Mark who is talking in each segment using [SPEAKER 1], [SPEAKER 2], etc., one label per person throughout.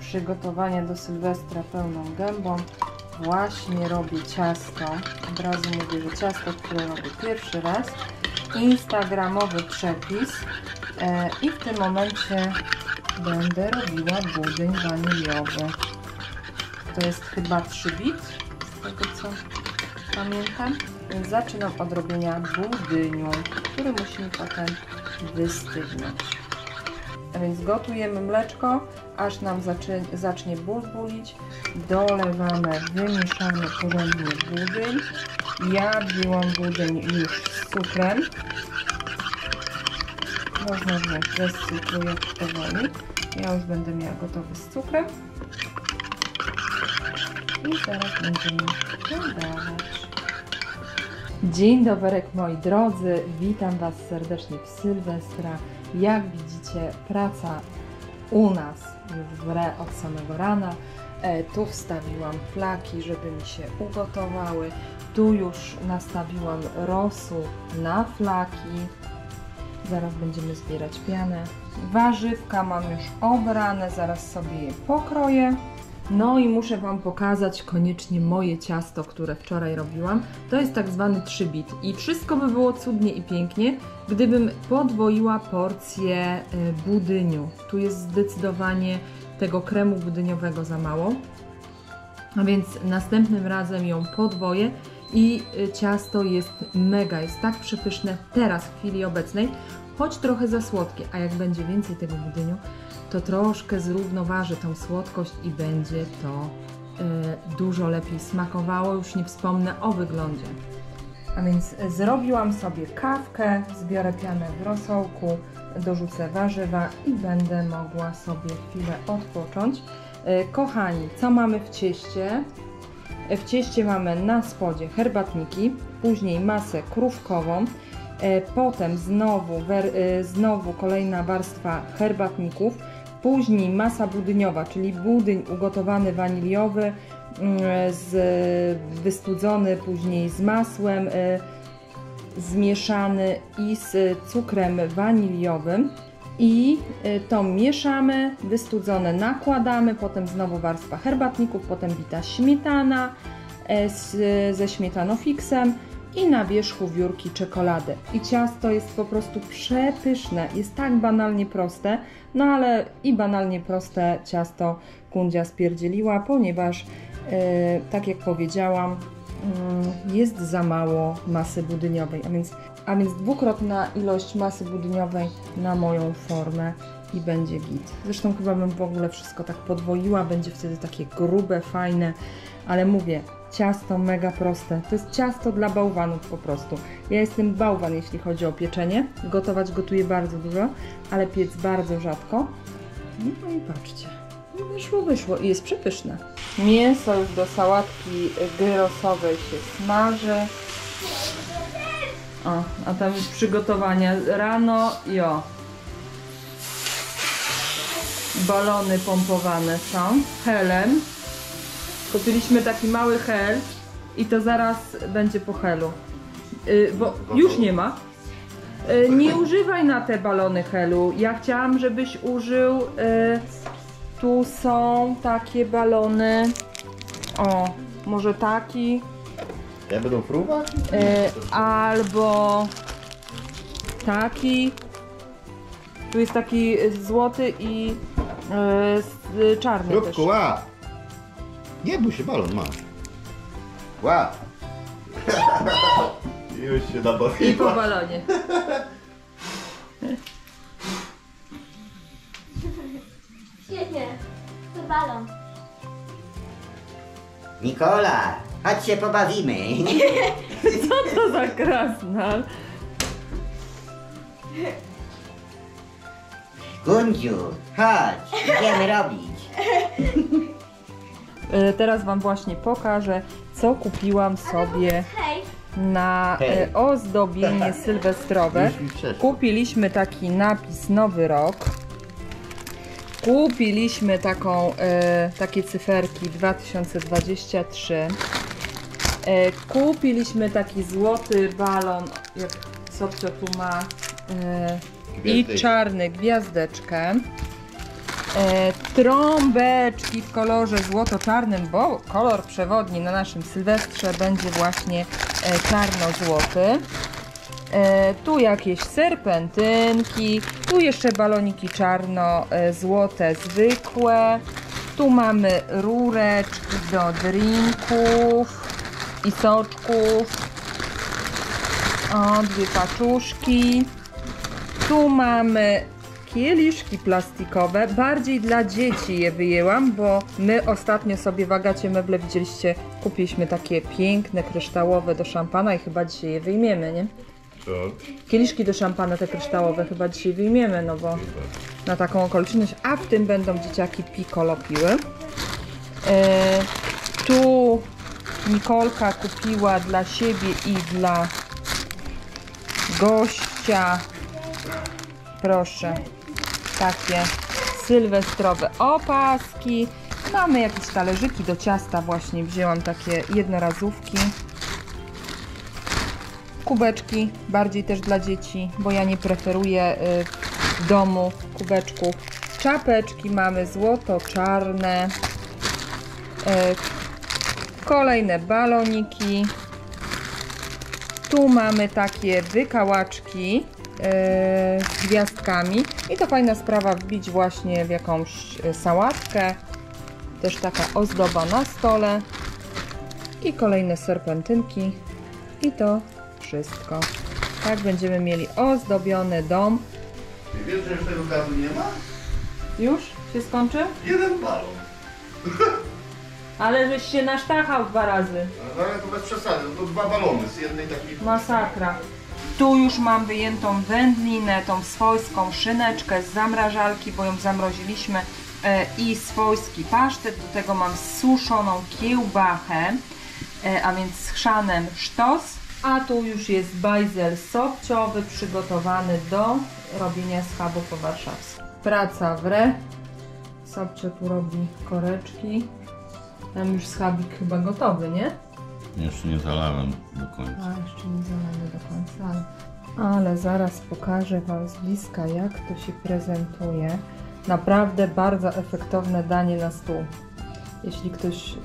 [SPEAKER 1] Przygotowanie do Sylwestra pełną gębą. Właśnie robię ciasto. Od razu mówię, że ciasto, które robię pierwszy raz. Instagramowy przepis. E, I w tym momencie będę robiła budyń waniliowy. To jest chyba 3 bit, z tego co pamiętam. Zaczynam od robienia budyniu, który musimy potem wystygnąć. A więc gotujemy mleczko, aż nam zaczy, zacznie bulbulić. Dolewamy wymieszany porządnie budyń. Ja wzięłam budyń już z cukrem. Można wziąć bez cukru, jak kto woli. Ja już będę miała gotowy z cukrem. I zaraz będziemy dodawać. Dzień dobry moi drodzy, witam Was serdecznie w Sylwestra. Jak widzicie, praca u nas już w re od samego rana. E, tu wstawiłam flaki, żeby mi się ugotowały. Tu już nastawiłam rosół na flaki. Zaraz będziemy zbierać pianę. Warzywka mam już obrane, zaraz sobie je pokroję. No i muszę Wam pokazać koniecznie moje ciasto, które wczoraj robiłam. To jest tak zwany 3-bit i wszystko by było cudnie i pięknie, gdybym podwoiła porcję y, budyniu. Tu jest zdecydowanie tego kremu budyniowego za mało. A więc następnym razem ją podwoję i y, ciasto jest mega, jest tak przepyszne teraz w chwili obecnej, choć trochę za słodkie, a jak będzie więcej tego budyniu, to troszkę zrównoważy tą słodkość i będzie to y, dużo lepiej smakowało. Już nie wspomnę o wyglądzie. A więc zrobiłam sobie kawkę, zbiorę pianę w rosołku, dorzucę warzywa i będę mogła sobie chwilę odpocząć. Y, Kochani, co mamy w cieście? W cieście mamy na spodzie herbatniki, później masę krówkową, e, potem znowu, e, znowu kolejna warstwa herbatników, później masa budyniowa, czyli budyń ugotowany waniliowy, mm, z, wystudzony później z masłem, e, zmieszany i z cukrem waniliowym. I y, to mieszamy, wystudzone nakładamy, potem znowu warstwa herbatników, potem bita śmietana z, ze śmietanofiksem i na wierzchu wiórki czekolady. I ciasto jest po prostu przepyszne, jest tak banalnie proste, no ale i banalnie proste ciasto Kundzia spierdzieliła, ponieważ e, tak jak powiedziałam, mm, jest za mało masy budyniowej, a więc, a więc dwukrotna ilość masy budyniowej na moją formę i będzie git. Zresztą chyba bym w ogóle wszystko tak podwoiła, będzie wtedy takie grube, fajne, ale mówię, ciasto mega proste. To jest ciasto dla bałwanów po prostu. Ja jestem bałwan, jeśli chodzi o pieczenie. Gotować gotuję bardzo dużo, ale piec bardzo rzadko. No i patrzcie. No Wyszło, wyszło i jest przepyszne. Mięso już do sałatki gyrosowej się smaży. O, a tam już przygotowania rano i o. Balony pompowane są helem. Kupiliśmy taki mały hel i to zaraz będzie po helu. Y, bo już nie ma. Y, nie używaj na te balony helu. Ja chciałam, żebyś użył. Y, tu są takie balony. O, może taki.
[SPEAKER 2] Ja będą próbować?
[SPEAKER 1] Y, albo taki. Tu jest taki złoty i y, czarny też.
[SPEAKER 2] Próbku, ła! Nie bój się, balon masz. Ła! Już się
[SPEAKER 1] I po
[SPEAKER 2] nabawiła.
[SPEAKER 1] balonie.
[SPEAKER 3] Świetnie. To balon.
[SPEAKER 4] Nikola, chodź się pobawimy.
[SPEAKER 1] Co to za krasnal?
[SPEAKER 4] Gundziu, chodź, idziemy robić.
[SPEAKER 1] Y, Teraz Wam właśnie pokażę, co kupiłam sobie na y, ozdobienie sylwestrowe. Kupiliśmy taki napis Nowy Rok. Kupiliśmy taką, e, takie cyferki 2023. E, kupiliśmy taki złoty balon, jak Sobcio tu ma, e, i czarny, gwiazdeczkę. E, trąbeczki w kolorze złoto-czarnym, bo kolor przewodni na naszym sylwestrze będzie właśnie e, czarno-złoty. E, tu jakieś serpentynki, tu jeszcze baloniki czarno-złote zwykłe. Tu mamy rureczki do drinków i soczków. O, dwie paczuszki. Tu mamy kieliszki plastikowe. Bardziej dla dzieci je wyjęłam, bo my ostatnio sobie w Agacie Meble widzieliście, kupiliśmy takie piękne, kryształowe do szampana i chyba dzisiaj je wyjmiemy, nie?
[SPEAKER 2] Co?
[SPEAKER 1] Kieliszki do szampana te kryształowe chyba dzisiaj wyjmiemy, no bo na taką okoliczność, a w tym będą dzieciaki piccolo piły. E, tu Nikolka kupiła dla siebie i dla gościa, proszę, takie sylwestrowe opaski. Mamy jakieś talerzyki do ciasta, właśnie wzięłam takie jednorazówki kubeczki, bardziej też dla dzieci, bo ja nie preferuję y, w domu kubeczków. Czapeczki mamy złoto-czarne. Y, Kolejne baloniki. Tu mamy takie wykałaczki gwiazdkami. I to fajna sprawa wbić właśnie w jakąś y, sałatkę. Też taka ozdoba na stole. I kolejne serpentynki. I to wszystko. Tak będziemy mieli ozdobiony dom.
[SPEAKER 2] Ty wiesz, że już tego gazu nie ma?
[SPEAKER 1] Już się skończy?
[SPEAKER 2] Jeden balon.
[SPEAKER 1] Ale żeś się nasztachał dwa razy.
[SPEAKER 2] No ale to bez przesady, no to dwa balony z jednej takiej...
[SPEAKER 1] Masakra. Tu już mam wyjętą wędlinę, tą swojską szyneczkę z zamrażalki, bo ją zamroziliśmy e, i swojski pasztet. Do tego mam suszoną kiełbachę, e, a więc z chrzanem sztos. A tu już jest bajzel sobciowy przygotowany do robienia schabu po warszawsku. Praca w re. Sobcio tu robi koreczki. Tam już schabik chyba gotowy, nie?
[SPEAKER 2] Jeszcze nie zalałem do końca.
[SPEAKER 1] A, jeszcze nie zalamy do końca, ale, zaraz pokażę Wam z bliska, jak to się prezentuje. Naprawdę bardzo efektowne danie na stół. Jeśli ktoś y,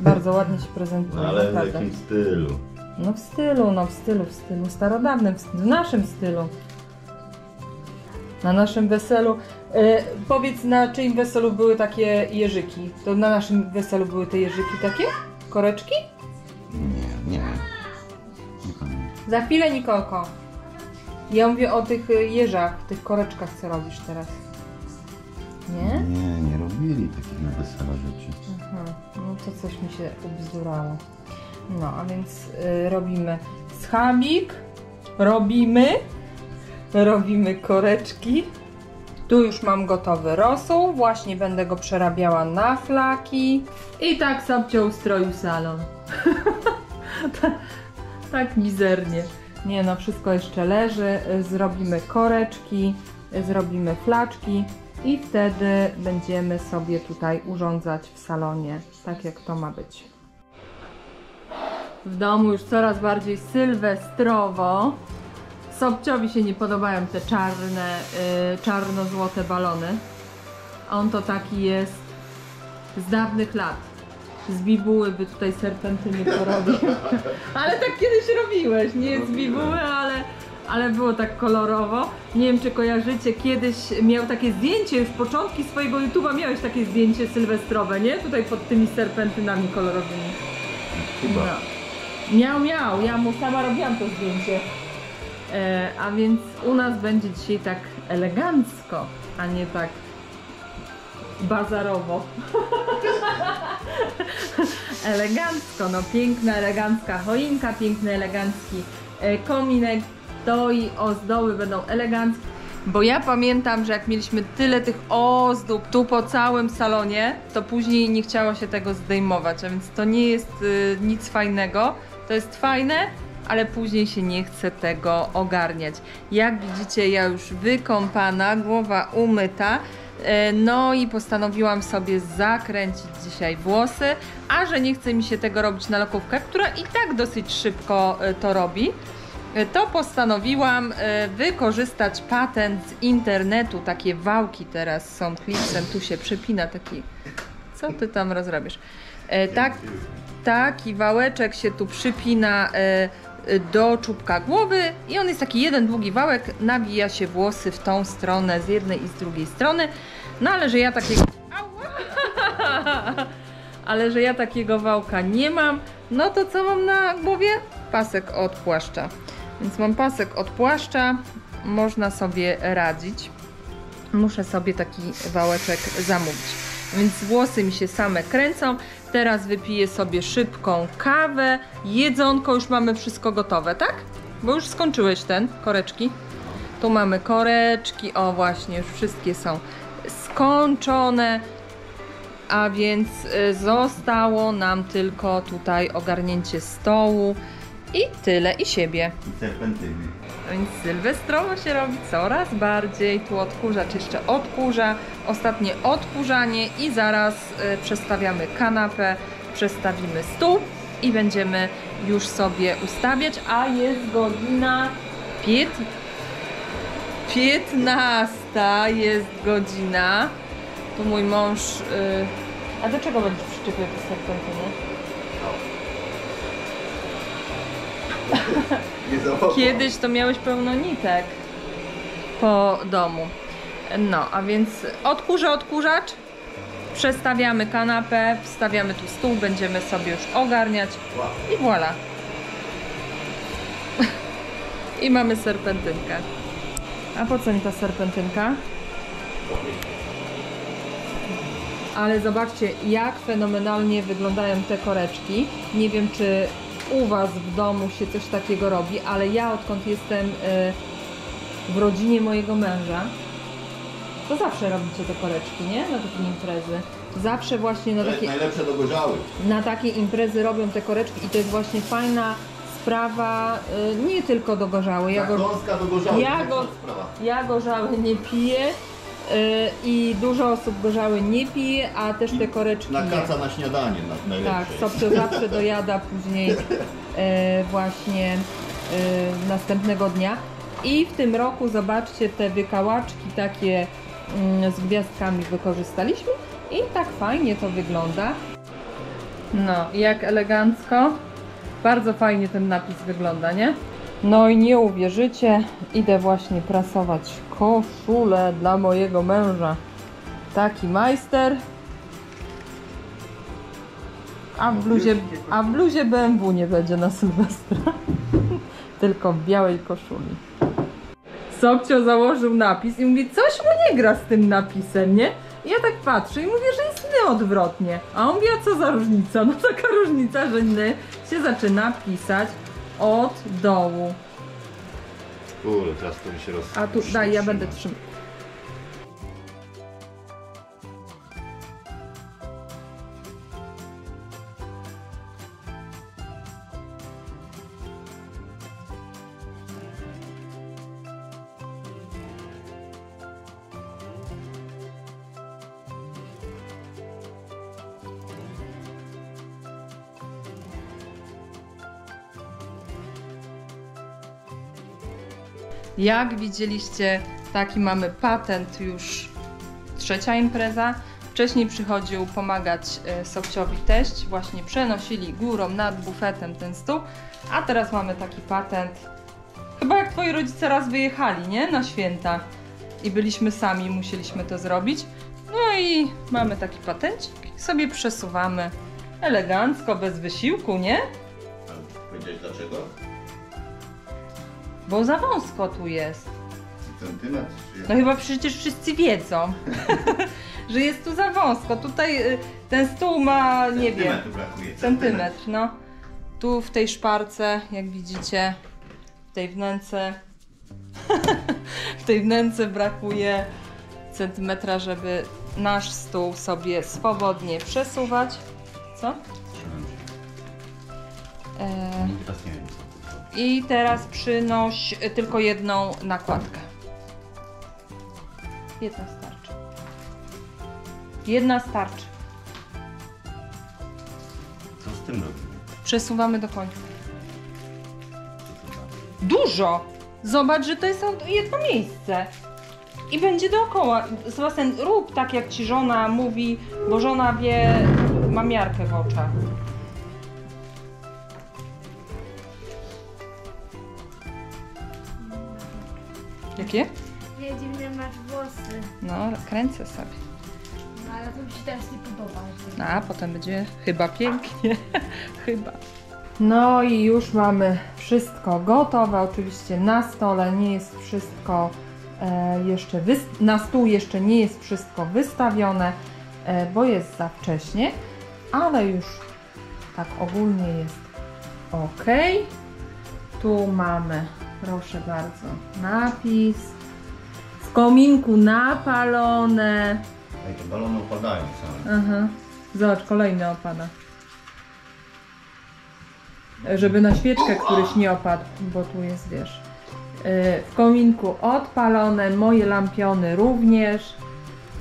[SPEAKER 1] bardzo ładnie się prezentuje,
[SPEAKER 2] No ale w
[SPEAKER 1] naprawdę.
[SPEAKER 2] jakim stylu?
[SPEAKER 1] No w stylu, no w stylu, w stylu starodawnym, w, stylu, w naszym stylu. Na naszym weselu. Y, powiedz, na czyim weselu były takie jeżyki? To na naszym weselu były te jeżyki takie? Koreczki? Za chwilę, Nikolko. Ja mówię o tych y, jeżach, tych koreczkach, co robisz teraz. Nie?
[SPEAKER 2] Nie, nie robili takich na wesela rzeczy.
[SPEAKER 1] Aha, no to coś mi się ubzdurało. No, a więc y, robimy schabik, robimy, robimy koreczki. Tu już mam gotowy rosół, właśnie będę go przerabiała na flaki. I tak Sobcio ustroił salon. tak, mizernie. Nie no, wszystko jeszcze leży. Y, Zrobimy koreczki, y, zrobimy flaczki i wtedy będziemy sobie tutaj urządzać w salonie, tak jak to ma być. W domu już coraz bardziej sylwestrowo. Sobciowi się nie podobają te czarne, y, czarno-złote balony. On to taki jest z dawnych lat. Z bibuły by tutaj serpentyny porobił. ale tak kiedyś robiłeś, nie z bibuły, ale, ale było tak kolorowo. Nie wiem, czy kojarzycie, kiedyś miał takie zdjęcie, już początki swojego YouTube'a miałeś takie zdjęcie sylwestrowe, nie? Tutaj pod tymi serpentynami kolorowymi.
[SPEAKER 2] Chyba.
[SPEAKER 1] No. Miał, miał, ja mu sama robiłam to zdjęcie. E, a więc u nas będzie dzisiaj tak elegancko, a nie tak bazarowo. elegancko, no piękna, elegancka choinka, piękny, elegancki e, kominek, to i ozdoby będą eleganckie. Bo ja pamiętam, że jak mieliśmy tyle tych ozdób tu po całym salonie, to później nie chciało się tego zdejmować, a więc to nie jest y, nic fajnego. To jest fajne, ale później się nie chce tego ogarniać. Jak widzicie, ja już wykąpana, głowa umyta. E, No i postanowiłam sobie zakręcić dzisiaj włosy, a że nie chce mi się tego robić na lokówkę, która i tak dosyć szybko e, to robi, e, to postanowiłam wykorzystać patent z internetu. Takie wałki teraz są klipsem, tu się przepina taki. Co ty tam rozrabiasz? Tak, taki wałeczek się tu przypina do czubka głowy i on jest taki jeden długi wałek, nawija się włosy w tą stronę z jednej i z drugiej strony. No ale że ja takiego. Ale że ja takiego wałka nie mam, no to co mam na głowie? Pasek od płaszcza. Więc mam pasek od płaszcza, można sobie radzić. Muszę sobie taki wałeczek zamówić. Więc włosy mi się same kręcą. Teraz wypiję sobie szybką kawę. Jedzonko już mamy wszystko gotowe, tak? Bo już skończyłeś ten, koreczki. Tu mamy koreczki, o właśnie, już wszystkie są skończone. A więc y, zostało nam tylko tutaj ogarnięcie stołu i tyle, i siebie.
[SPEAKER 2] Serpentyny.
[SPEAKER 1] Więc sylwestrowo się robi coraz bardziej. Tu odkurzacz jeszcze odkurza. Ostatnie odkurzanie i zaraz y, przestawiamy kanapę, przestawimy stół i będziemy już sobie ustawiać, a jest godzina pięt... 15 jest godzina. Tu mój mąż... Y... A do czego będziesz przyczepiał te serpentyny? Kiedyś to miałeś pełno nitek po domu. No, a więc odkurza odkurzacz, przestawiamy kanapę, wstawiamy tu stół, będziemy sobie już ogarniać i voilà. I mamy serpentynkę. A po co mi ta serpentynka? Ale zobaczcie, jak fenomenalnie wyglądają te koreczki. Nie wiem, czy u Was w domu się coś takiego robi, ale ja odkąd jestem e, w rodzinie mojego męża, to zawsze robicie te koreczki, nie? Na takie imprezy. Zawsze właśnie na takie,
[SPEAKER 2] najlepsze do gorzały.
[SPEAKER 1] na takie imprezy robią te koreczki i to jest właśnie fajna sprawa, e, nie tylko do gorzały. Ja go,
[SPEAKER 2] Zakąska do gorzały.
[SPEAKER 1] Ja go- ja gorzały nie piję i dużo osób gorzały nie pije, a też te koreczki
[SPEAKER 2] Na kaca na śniadanie na,
[SPEAKER 1] Tak. Sobcio zawsze dojada później e, właśnie e, następnego dnia. I w tym roku zobaczcie te wykałaczki takie mm, z gwiazdkami wykorzystaliśmy i tak fajnie to wygląda. No, jak elegancko. Bardzo fajnie ten napis wygląda, nie? No i nie uwierzycie, idę właśnie prasować koszulę dla mojego męża. Taki majster. A w bluzie, a w bluzie BMW nie będzie na Sylwestra. Tylko w białej koszuli. Sobcio założył napis i mówi, coś mu nie gra z tym napisem, nie? I ja tak patrzę i mówię, że jest ny odwrotnie. A on mówi, a co za różnica? No taka różnica, że ny się zaczyna pisać od dołu.
[SPEAKER 2] Kurde, teraz to mi się roz...
[SPEAKER 1] A tu, daj, ja będę trzymać. Jak widzieliście, taki mamy patent już trzecia impreza. Wcześniej przychodził pomagać e, Sobciowi teść, właśnie przenosili górą nad bufetem ten stół, a teraz mamy taki patent. Chyba jak twoi rodzice raz wyjechali, nie? Na święta i byliśmy sami, musieliśmy to zrobić. No i mamy taki patencik sobie przesuwamy elegancko, bez wysiłku, nie?
[SPEAKER 2] Powiedziałeś dlaczego?
[SPEAKER 1] Bo za wąsko tu jest.
[SPEAKER 2] Centymetr.
[SPEAKER 1] No chyba przecież wszyscy wiedzą, że jest tu za wąsko. Tutaj y, ten stół ma, nie wiem,
[SPEAKER 2] Centymetr brakuje.
[SPEAKER 1] centymetr, no. Tu w tej szparce, jak widzicie, w tej wnęce, w tej wnęce brakuje centymetra, żeby nasz stół sobie swobodnie przesuwać. Co?
[SPEAKER 2] Trzymam się.
[SPEAKER 1] E,
[SPEAKER 2] nie wiem co.
[SPEAKER 1] I teraz przynoś tylko jedną nakładkę. Jedna starczy. Jedna starczy.
[SPEAKER 2] Co z tym robimy?
[SPEAKER 1] Przesuwamy do końca.
[SPEAKER 2] Znaczy?
[SPEAKER 1] Dużo! Zobacz, że to jest jedno miejsce. I będzie dookoła. Sebastian, rób tak, jak ci żona mówi, bo żona wie, ma miarkę w oczach. Jakie?
[SPEAKER 3] Nie dziwne masz włosy.
[SPEAKER 1] No, kręcę sobie.
[SPEAKER 3] No ale to mi się teraz nie podoba.
[SPEAKER 1] A potem będzie chyba pięknie. chyba. No i już mamy wszystko gotowe. Oczywiście na stole nie jest wszystko e, jeszcze na stół jeszcze nie jest wszystko wystawione, e, bo jest za wcześnie, ale już tak ogólnie jest ok. Tu mamy, proszę bardzo, napis. W kominku napalone.
[SPEAKER 2] Ej, te balony opadają same.
[SPEAKER 1] Aha. Zobacz, kolejny opada. Żeby na świeczkę któryś nie opadł, bo tu jest, wiesz. yy, W kominku odpalone, moje lampiony również.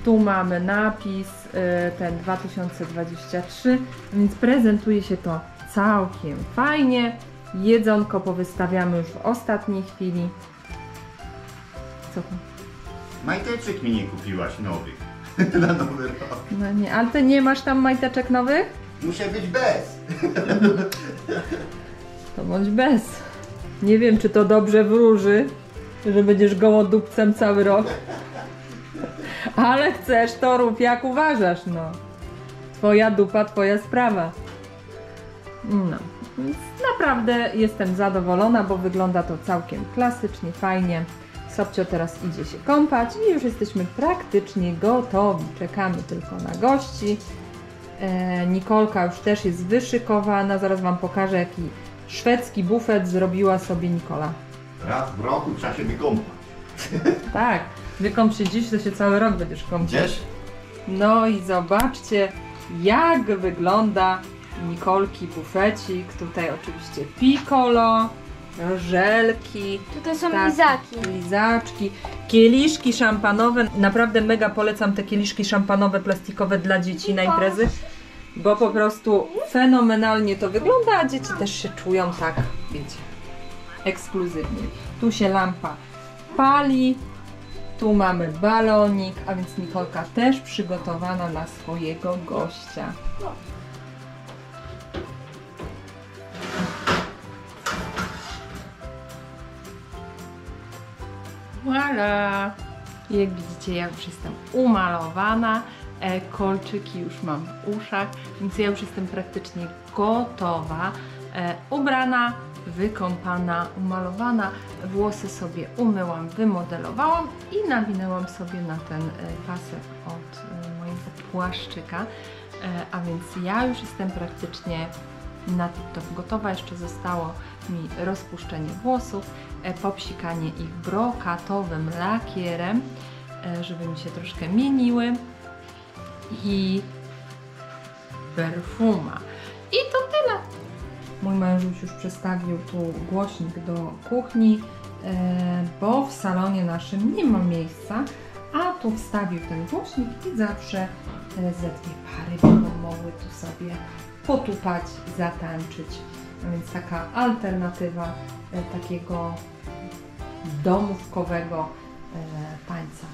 [SPEAKER 1] Tu mamy napis, yy, ten 2023, więc prezentuje się to całkiem fajnie. Jedzonko powystawiamy już w ostatniej chwili. Co tam?
[SPEAKER 2] Majteczek mi nie kupiłaś nowych. Na nowy rok.
[SPEAKER 1] No nie, ale ty nie masz tam majteczek nowych?
[SPEAKER 2] Muszę być bez.
[SPEAKER 1] To bądź bez. Nie wiem, czy to dobrze wróży, że będziesz gołodupcem cały rok. Ale chcesz, to rób jak uważasz, no. Twoja dupa, twoja sprawa. No, więc naprawdę jestem zadowolona, bo wygląda to całkiem klasycznie, fajnie. Sobcio teraz idzie się kąpać i już jesteśmy praktycznie gotowi. Czekamy tylko na gości. E, Nikolka już też jest wyszykowana. Zaraz Wam pokażę, jaki szwedzki bufet zrobiła sobie Nikola.
[SPEAKER 2] Raz w roku trzeba się wykąpać.
[SPEAKER 1] Tak, wykąp się dziś, to się cały rok będziesz kąpać.
[SPEAKER 2] Gdzieś?
[SPEAKER 1] No i zobaczcie, jak wygląda Nikolki bufecik. Tutaj oczywiście piccolo, żelki,
[SPEAKER 3] Tutaj są
[SPEAKER 1] Tak.
[SPEAKER 3] lizaki.
[SPEAKER 1] lizaczki, kieliszki szampanowe. Naprawdę mega polecam te kieliszki szampanowe, plastikowe dla dzieci na imprezy, bo po prostu fenomenalnie to wygląda, a dzieci też się czują tak, wiecie, ekskluzywnie. Tu się lampa pali, tu mamy balonik, a więc Nikolka też przygotowana na swojego gościa. Voila! Jak widzicie, ja już jestem umalowana, e, kolczyki już mam w uszach, więc ja już jestem praktycznie gotowa, e, ubrana, wykąpana, umalowana, włosy sobie umyłam, wymodelowałam i nawinęłam sobie na ten e, pasek od mojego płaszczyka, a więc ja już jestem praktycznie na TikTok gotowa. Jeszcze zostało mi rozpuszczenie włosów, e, popsikanie ich brokatowym lakierem, e, żeby mi się troszkę mieniły i perfuma. I to tyle. Mój mężuś już przestawił tu głośnik do kuchni, e, bo w salonie naszym nie ma miejsca, a tu wstawił ten głośnik i zawsze ze dwie pary mogły tu sobie potupać, zatańczyć. A więc taka alternatywa e, takiego domówkowego e, tańca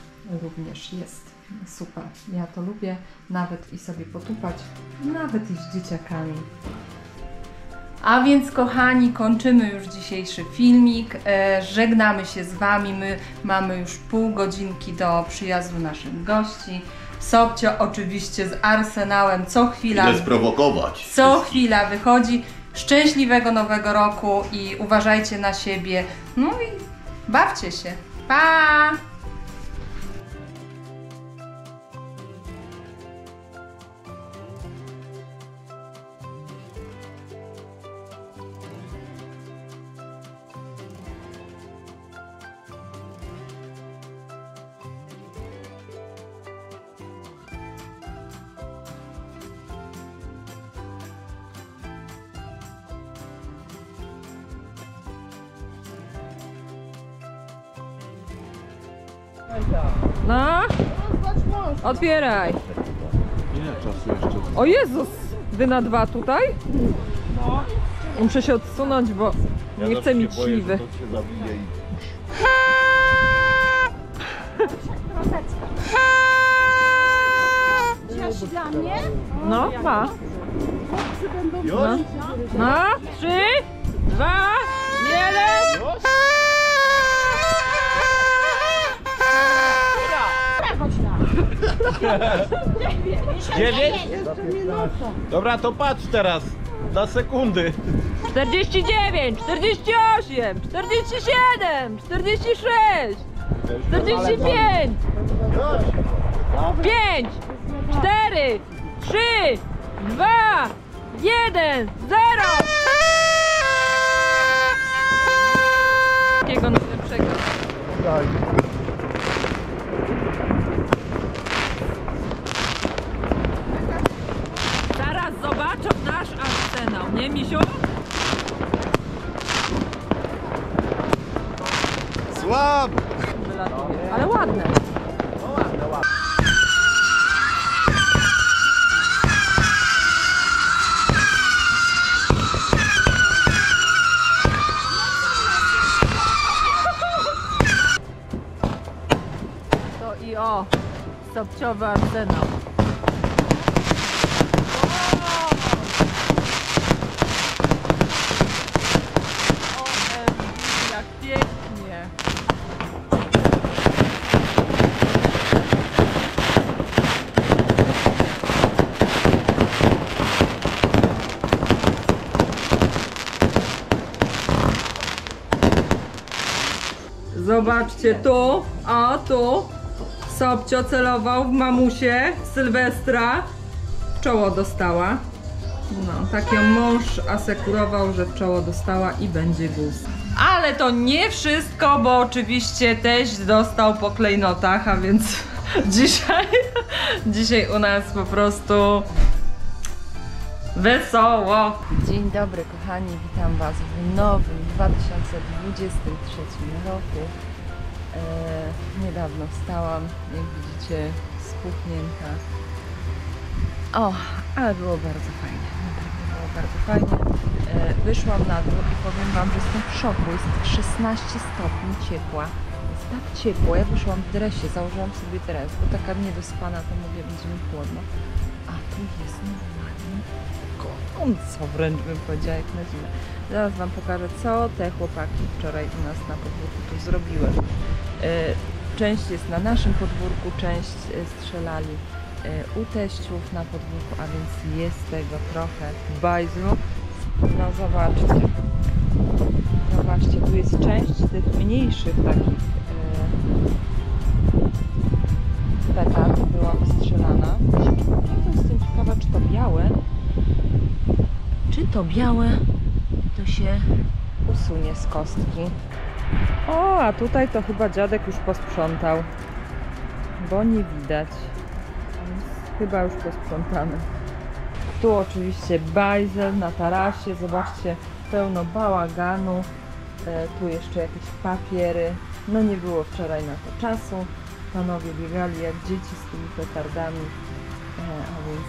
[SPEAKER 1] również jest super. Ja to lubię nawet i sobie potupać, nawet i z dzieciakami. A więc kochani, kończymy już dzisiejszy filmik. E, żegnamy się z Wami. My mamy już pół godzinki do przyjazdu naszych gości. Sobcio oczywiście z arsenałem co chwila
[SPEAKER 2] Idę sprowokować.
[SPEAKER 1] co
[SPEAKER 2] wszystkich.
[SPEAKER 1] chwila wychodzi. Szczęśliwego nowego roku i uważajcie na siebie. No i bawcie się. Pa! Otwieraj.
[SPEAKER 5] Ile czasu jeszcze?
[SPEAKER 1] O Jezus! Wy na dwa tutaj? Muszę się odsunąć, bo nie chcę mieć śliwy.
[SPEAKER 5] Się zabije i...
[SPEAKER 1] No, ma.
[SPEAKER 5] Już?
[SPEAKER 1] No, trzy, dwa, jeden.
[SPEAKER 5] Dziewięć? Dobra, to patrz teraz. Na sekundy.
[SPEAKER 1] 49, 48, 47, 46, 45, 5, 4, 3, 2, 1, 0. stopciowy arsenał. Zobaczcie tu, a tu Sobcio celował w mamusie Sylwestra. Czoło dostała. No, tak ją mąż asekurował, że w czoło dostała i będzie guz. Ale to nie wszystko, bo oczywiście teść dostał po klejnotach, a więc dzisiaj, dzisiaj u nas po prostu wesoło. Dzień dobry kochani, witam Was w nowym 2023 roku. E, niedawno wstałam, jak widzicie, spuchnięta. O, ale było bardzo fajnie, naprawdę było bardzo fajnie. E, wyszłam na dół i powiem Wam, że jestem w szoku. Jest 16 stopni ciepła. Jest tak ciepło. Ja wyszłam w dresie, założyłam sobie dres, bo taka niedospana, to mówię, będzie mi chłodno. A tu jest normalnie gorąco wręcz bym powiedziała, jak na zimę. Zaraz Wam pokażę, co te chłopaki wczoraj u nas na podwórku tu zrobiły. Część jest na naszym podwórku, część e, strzelali e, u teściów na podwórku, a więc jest tego trochę bajzlu. No zobaczcie. Zobaczcie, tu jest część tych mniejszych takich e, petard była wystrzelana. Ja to jestem ciekawa, czy to białe, czy to białe to się usunie z kostki. O, a tutaj to chyba dziadek już posprzątał, bo nie widać. Chyba już posprzątane. Tu oczywiście bajzel na tarasie, zobaczcie, pełno bałaganu. E, tu jeszcze jakieś papiery. No nie było wczoraj na to czasu. Panowie biegali jak dzieci z tymi petardami, e, a więc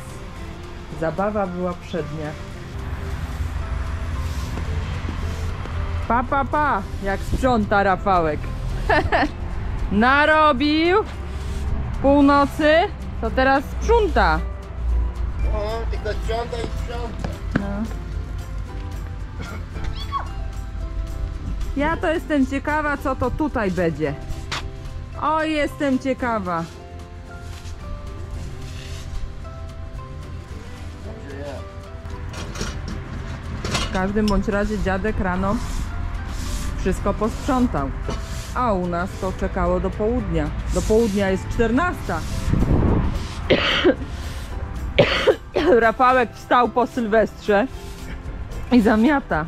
[SPEAKER 1] zabawa była przednia. Pa, pa, pa, jak sprząta Rafałek. Narobił północy, to teraz sprząta.
[SPEAKER 2] No, tylko sprząta i sprząta.
[SPEAKER 1] No. Ja to jestem ciekawa, co to tutaj będzie. O, jestem ciekawa. W każdym bądź razie dziadek rano wszystko posprzątał. A u nas to czekało do południa. Do południa jest 14. Rafałek wstał po Sylwestrze i zamiata.